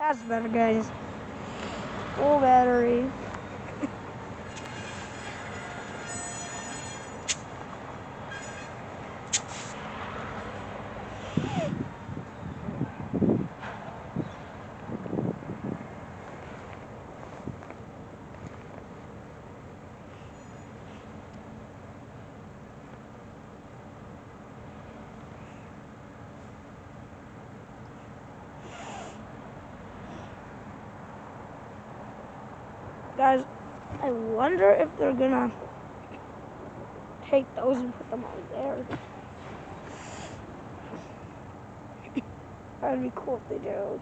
That's better, guys. Full battery. Guys, I wonder if they're gonna take those and put them on there. That'd be cool if they do.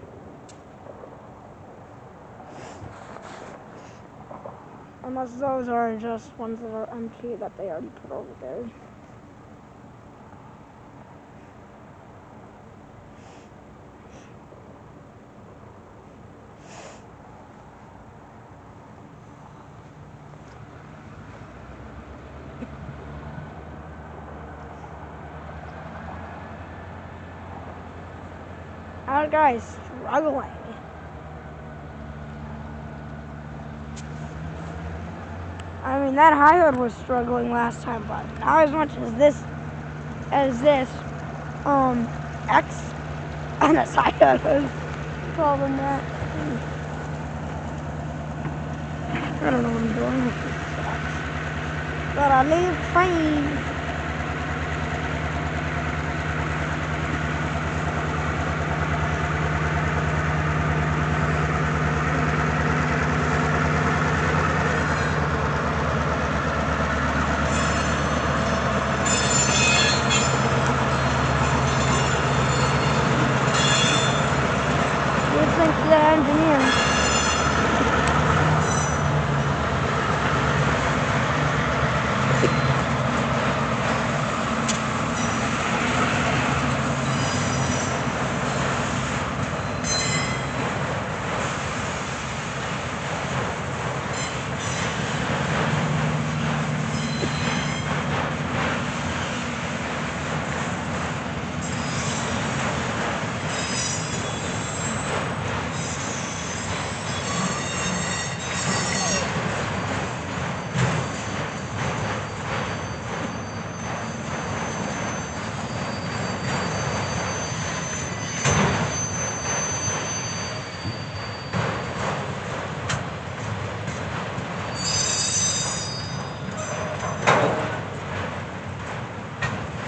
Unless those are just ones that are empty that they already put over there. Our guy's struggling. I mean, that high was struggling last time, but not as much as this, as this, um, X on the side of was problem that. I don't know what I'm doing with steps. But I leave train. Listening to the engineer.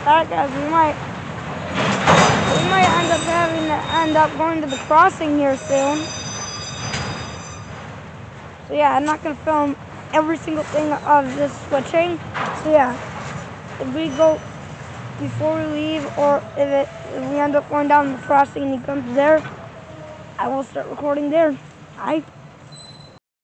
Alright guys, we might we might end up having to end up going to the crossing here soon. So yeah, I'm not gonna film every single thing of this switching. So yeah, if we go before we leave or if it if we end up going down the crossing and he comes there, I will start recording there. Alright?